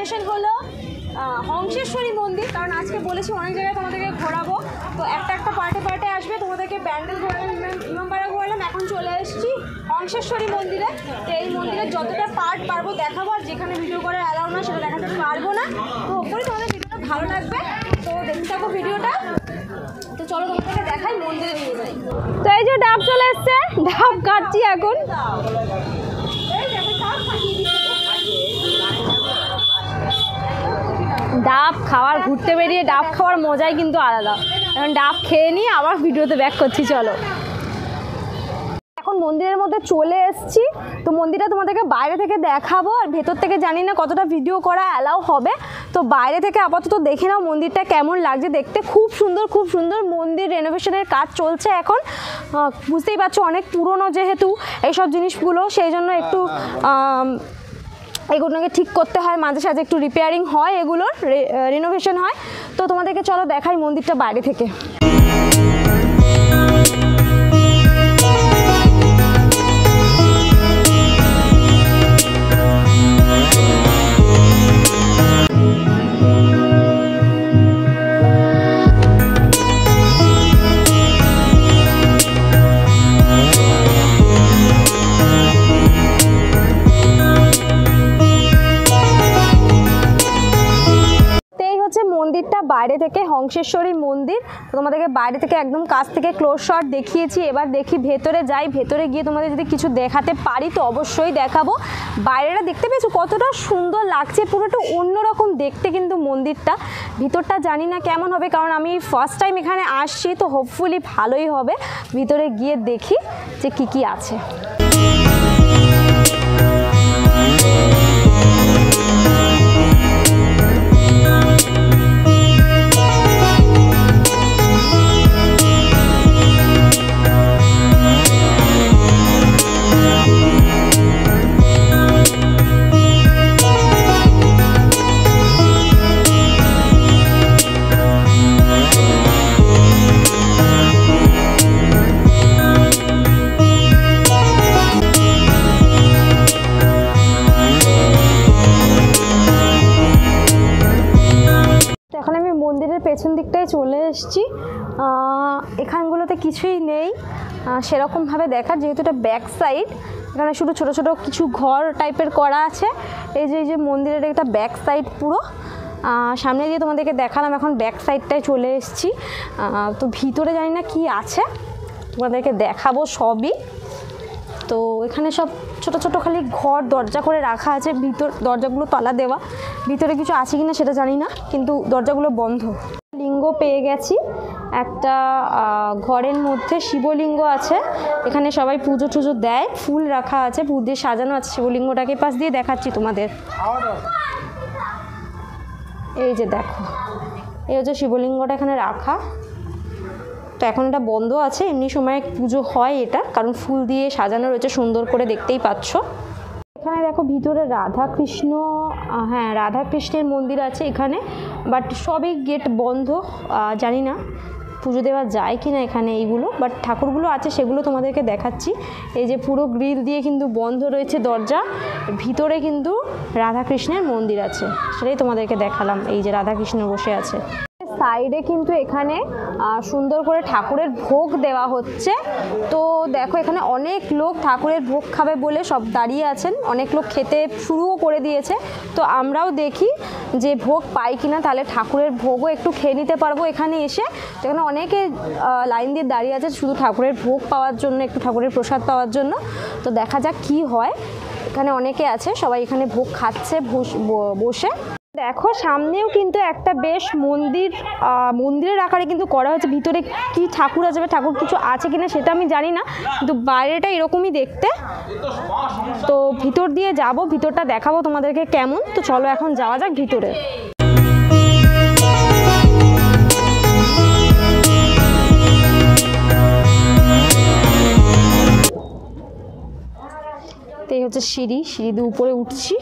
Destination হলো হংসেশ্বরী মন্দির, কারণ আজকে বলেছি অনেক জায়গায় তোমাদেরকে ঘোরাবো। তো একটা একটা পার্টে পার্টে আসবে, তোমাদেরকে ব্যান্ডেল ঘোরালাম, ইমামবাড়া ঘোরালাম, এখন চলে এসেছি হংসেশ্বরী মন্দিরে। তো এই মন্দিরের যতটা পার্ট পারব দেখাবো, আর যেখানে ভিডিও করে অ্যালাউ না, সেটা দেখাতে পারব না। তো ওপরে তোমাদের ভিডিওটা ভালো লাগবে, তো দেখতে থাকো ভিডিওটা। তো চলো তোমাদেরকে দেখাই, মন্দিরে নিয়ে যাই। তো এই যে ডাব চলে এসছে, ডাব কাটছি এখন। ডাব খাওয়ার, ঘুরতে বেরিয়ে ডাব খাওয়ার মজাই কিন্তু আলাদা। এখন ডাব খেয়ে নিয়ে আবার ভিডিওতে ব্যাক করছি, চলো। এখন মন্দিরের মধ্যে চলে এসেছি। তো মন্দিরটা তোমাদেরকে বাইরে থেকে দেখাবো, আর ভেতর থেকে জানি না কতটা ভিডিও করা অ্যালাউ হবে। তো বাইরে থেকে আপাতত দেখে নাও মন্দিরটা কেমন লাগছে দেখতে। খুব সুন্দর খুব সুন্দর মন্দির রেনোভেশনের কাজ চলছে এখন। বুঝতেই পারছ অনেক পুরনো যেহেতু এইসব জিনিসগুলো, সেই জন্য একটু এগুলোকে ঠিক করতে হয়, মাঝে সাঝে একটু রিপেয়ারিং হয়, এগুলোর রিনোভেশন হয়। তো তোমাদেরকে চলো দেখাই মন্দিরটা বাইরে থেকে। থেকে হংসেশ্বরী মন্দির। তোমাদেরকে বাইরে থেকে একদম কাছ থেকে ক্লোজ শট দেখিয়েছি। এবার দেখি ভেতরে যাই। ভেতরে গিয়ে তোমাদের যদি কিছু দেখাতে পারি, তো অবশ্যই দেখাবো। বাইরেটা দেখতে পেয়েছ? কতটা সুন্দর লাগছে। পুরোটা অন্যরকম দেখতে কিন্তু মন্দিরটা। ভিতরটা জানি না কেমন হবে, কারণ আমি ফার্স্ট টাইম এখানে আসছি, তো হোপফুলি ভালোই হবে। ভিতরে গিয়ে দেখি যে কি কি আছে। মন্দিরের পেছন দিকটায় চলে এসেছি। এখানগুলোতে কিছুই নেই। সেরকমভাবে দেখার, যেহেতু এটা ব্যাক সাইড এখানে শুধু ছোট ছোট কিছু ঘর টাইপের করা আছে। এই যে এই যে মন্দিরের একটা ব্যাক সাইড পুরো। সামনে দিয়ে তোমাদেরকে দেখালাম এখন ব্যাক সাইডটায় চলে এসেছি। তো ভিতরে জানি না কি আছে। তোমাদেরকে দেখাবো সবই। তো এখানে সব ছোট ছোট খালি ঘর, দরজা করে রাখা আছে, ভিতর, দরজাগুলো তালা দেওয়া। ভিতরে কিছু আছে কিনা সেটা জানি না, কিন্তু দরজাগুলো বন্ধ। লিঙ্গ পেয়ে গেছি। একটা ঘরের মধ্যে শিবলিঙ্গ আছে। এখানে সবাই পুজো টুজো দেয়, ফুল রাখা আছে, ফুল দিয়ে সাজানো আছে। শিবলিঙ্গটাকে পাশ দিয়ে দেখাচ্ছি তোমাদের। এই যে দেখো, এই হচ্ছে শিবলিঙ্গটা এখানে রাখা। তো এখন এটা বন্ধ আছে, এমনি সময় পুজো হয় এটা, কারণ ফুল দিয়ে সাজানো রয়েছে, সুন্দর করে দেখতেই পাচ্ছ। এখানে দেখো ভিতরে রাধা কৃষ্ণ হ্যাঁ রাধা কৃষ্ণের মন্দির আছে এখানে বাট সবই গেট বন্ধ জানি না পুজো দেওয়া যায় কি না এখানে এইগুলো বাট ঠাকুরগুলো আছে, সেগুলো তোমাদেরকে দেখাচ্ছি। এই যে পুরো গ্রিল দিয়ে কিন্তু বন্ধ রয়েছে দরজা, ভিতরে কিন্তু রাধাকৃষ্ণের মন্দির আছে, সেটাই তোমাদেরকে দেখালাম, এই যে রাধাকৃষ্ণ বসে আছে। সাইডে কিন্তু এখানে সুন্দর করে ঠাকুরের ভোগ দেওয়া হচ্ছে। তো দেখো, এখানে অনেক লোক ঠাকুরের ভোগ খাবে বলে সব দাঁড়িয়ে আছেন। অনেক লোক খেতে শুরুও করে দিয়েছে। তো আমরাও দেখি যে ভোগ পাই কিনা, তাহলে ঠাকুরের ভোগও একটু খেয়ে নিতে পারব এখানে এসে। তো এখানে অনেকে লাইন দিয়ে দাঁড়িয়ে আছে শুধু ঠাকুরের ভোগ পাওয়ার জন্য, একটু ঠাকুরের প্রসাদ পাওয়ার জন্য। তো দেখা যাক কি হয়। এখানে অনেকে আছে, সবাই এখানে ভোগ খাচ্ছে বস- দেখো, সামনেও কিন্তু একটা বেশ মন্দির মন্দিরের আকারে কিন্তু করা হয়েছে। ভিতরে কি ঠাকুর আছে ঠাকুর কিছু আছে কিনা সেটা আমি জানি না, কিন্তু বাইরেটা এরকমই দেখতে। তো ভিতর দিয়ে যাব, ভিতরটা দেখাবো তোমাদেরকে কেমন। তো চলো এখন যাওয়া যাক ভিতরে। এই হচ্ছে সিঁড়ি সিঁড়ি দিয়ে উপরে উঠছি।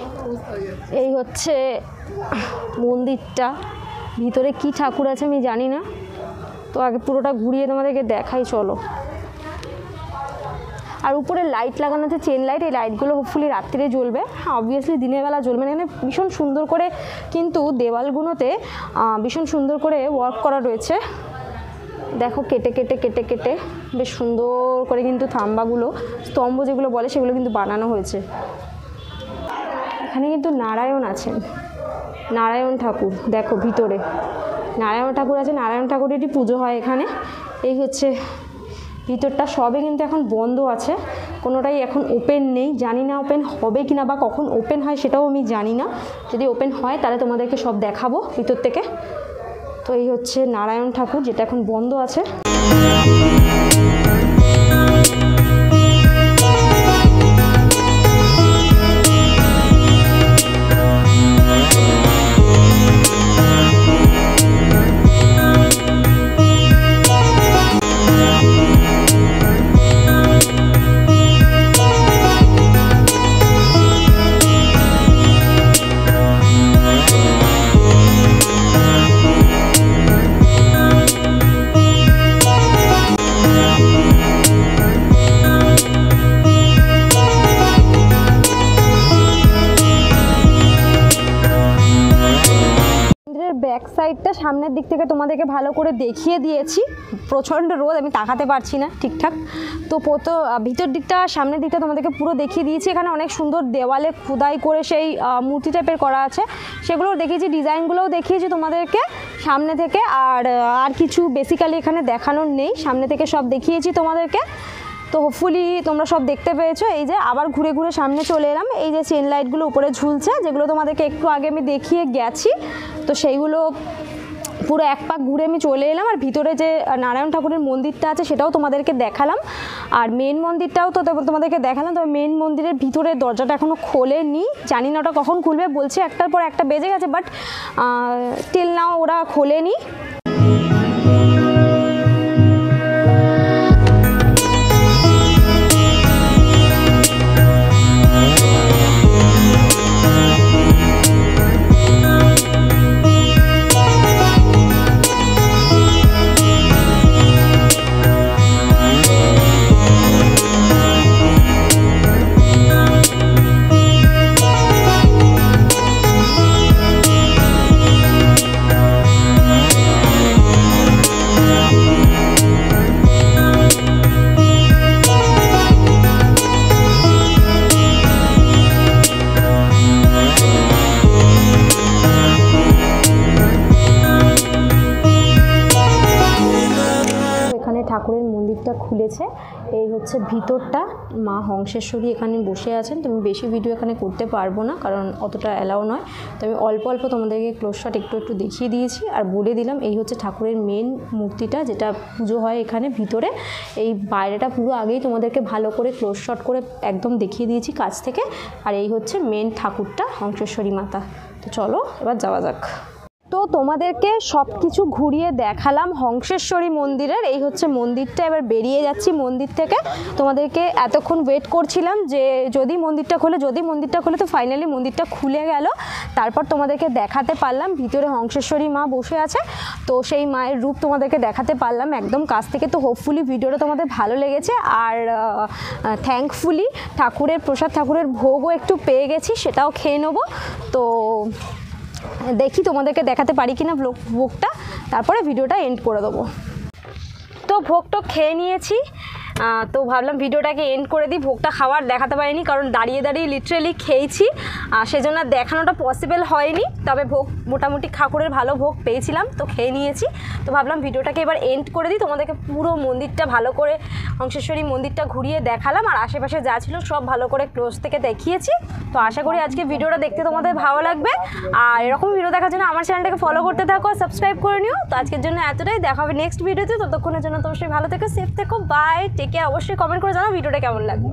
এই হচ্ছে মন্দিরটা। ভিতরে কি ঠাকুর আছে আমি জানি না। তো আগে পুরোটা ঘুরিয়ে তোমাদেরকে দেখাই, চলো। আর উপরে লাইট লাগানো আছে চেন লাইট এই লাইটগুলো হোপফুলি রাত্রিরে জ্বলবে। হ্যাঁ অবভিয়াসলি দিনের বেলা জ্বলবে না। এখানে ভীষণ সুন্দর করে কিন্তু দেওয়ালগুলোতে ভীষণ সুন্দর করে ওয়ার্ক করা রয়েছে। দেখো কেটে কেটে কেটে কেটে বেশ সুন্দর করে কিন্তু থাম্বাগুলো, স্তম্ভ যেগুলো বলে সেগুলো কিন্তু বানানো হয়েছে। এখানে কিন্তু নারায়ণ আছেন। নারায়ণ ঠাকুর, দেখো ভিতরে। নারায়ণ ঠাকুর আছে, নারায়ণ ঠাকুরেরই পুজো হয় এখানে। এই হচ্ছে ভিতরটা, সবে কিন্তু এখন বন্ধ আছে। কোনোটাই এখন ওপেন নেই। জানি না ওপেন হবে কি না বা কখন ওপেন হয় সেটাও আমি জানি না। যদি ওপেন হয় তাহলে তোমাদেরকে সব দেখাবো ভিতর থেকে। তো এই হচ্ছে নারায়ণ ঠাকুর যেটা এখন বন্ধ আছে। সাইডটা সামনের দিক থেকে তোমাদেরকে ভালো করে দেখিয়ে দিয়েছি। প্রচণ্ড রোদ, আমি তাকাতে পারছি না ঠিকঠাক। তো তো ভিতর দিকটা, সামনের দিকটা তোমাদেরকে পুরো দেখিয়ে দিয়েছি। এখানে অনেক সুন্দর দেওয়ালে খোদাই করে সেই মূর্তি টাইপের করা আছে। সেগুলোও দেখিয়েছি, ডিজাইনগুলোও দেখিয়েছি তোমাদেরকে সামনে থেকে। আর আর কিছু বেসিক্যালি এখানে দেখানোর নেই। সামনে থেকে সব দেখিয়েছি তোমাদেরকে। তো হোপফুলি তোমরা সব দেখতে পেয়েছ। এই যে আবার ঘুরে ঘুরে সামনে চলে এলাম। এই যে চেন লাইটগুলো উপরে ঝুলছে, যেগুলো তোমাদেরকে একটু আগে আমি দেখিয়ে গেছি। তো সেইগুলো পুরো এক পাক ঘুরে আমি চলে এলাম আর ভিতরে যে নারায়ণ ঠাকুরের মন্দিরটা আছে সেটাও তোমাদেরকে দেখালাম। আর মেন মন্দিরটাও তো তোমাদেরকে দেখালাম, তবে মেন মন্দিরের ভিতরে দরজাটা এখনও খোলেনি। জানি না ওটা কখন খুলবে, বলছে একটার পর একটা বেজে গেছে বাট টিল নাও ওরা খোলেনি। মন্দিরটা খুলেছে। এই হচ্ছে ভিতরটা। মা হংসেশ্বরী এখানে বসে আছেন। তুমি বেশি ভিডিও এখানে করতে পারব না, কারণ অতটা অ্যালাউ নয়। তো আমি অল্প অল্প তোমাদেরকে ক্লোজ শট একটু একটু দেখিয়ে দিয়েছি আর বলে দিলাম, এই হচ্ছে ঠাকুরের মেন মূর্তিটা, যেটা পুজো হয় এখানে ভিতরে। এই বাইরেটা পুরো আগেই তোমাদেরকে ভালো করে ক্লোজ শট করে একদম দেখিয়ে দিয়েছি কাছ থেকে। আর এই হচ্ছে মেন ঠাকুরটা, হংসেশ্বরী মাতা। তো চলো, এবার যাওয়া যাক। তোমাদেরকে সব কিছু ঘুরিয়ে দেখালাম হংসেশ্বরী মন্দিরের। এই হচ্ছে মন্দিরটা। এবার বেরিয়ে যাচ্ছি মন্দির থেকে। তোমাদেরকে এতক্ষণ ওয়েট করছিলাম যে যদি মন্দিরটা খোলে, যদি মন্দিরটা খোলে তো ফাইনালি মন্দিরটা খুলে গেল। তারপর তোমাদেরকে দেখাতে পারলাম, ভিতরে হংসেশ্বরী মা বসে আছে। তো সেই মায়ের রূপ তোমাদেরকে দেখাতে পারলাম একদম কাছ থেকে। তো হোপফুলি ভিডিওটা তোমাদের ভালো লেগেছে। আর থ্যাঙ্কফুলি ঠাকুরের প্রসাদ, ঠাকুরের ভোগও একটু পেয়ে গেছি, সেটাও খেয়ে নেব। তো দেখি তোমাদেরকে দেখাতে পারি কিনা ব্লগ ভোগটা তারপরে ভিডিওটা এন্ড করে দেবো। তো ভোগটা খেয়ে নিয়েছি। তো ভাবলাম ভিডিওটাকে এন্ড করে দিই। ভোগটা খাওয়ার দেখাতে পারিনি, কারণ দাঁড়িয়ে দাঁড়িয়ে লিটারেলি খেয়েছি। আর সেজন্য আর দেখানোটা পসিবল হয়নি। তবে ভোগ, মোটামুটি ঠাকুরের ভালো ভোগ পেয়েছিলাম, তো খেয়ে নিয়েছি। তো ভাবলাম ভিডিওটাকে এবার এন্ড করে দিই। তোমাদেরকে পুরো মন্দিরটা ভালো করে, অংশেশ্বরী মন্দিরটা ঘুরিয়ে দেখালাম। আর আশেপাশে যা ছিল সব ভালো করে ক্লোজ থেকে দেখিয়েছি। তো আশা করি আজকে ভিডিওটা দেখতে তোমাদের ভালো লাগবে। আর এরকম ভিডিও দেখার জন্য আমার চ্যানেলটাকে ফলো করতে থাকো সাবস্ক্রাইব করে নিও। তো আজকের জন্য এতটাই, দেখা হবে নেক্সট ভিডিওতে ততক্ষণের জন্য তোমার ভালো থেকো সেফ থেকো বাই টেকে অবশ্যই কমেন্ট করে জানাও ভিডিওটা কেমন লাগবে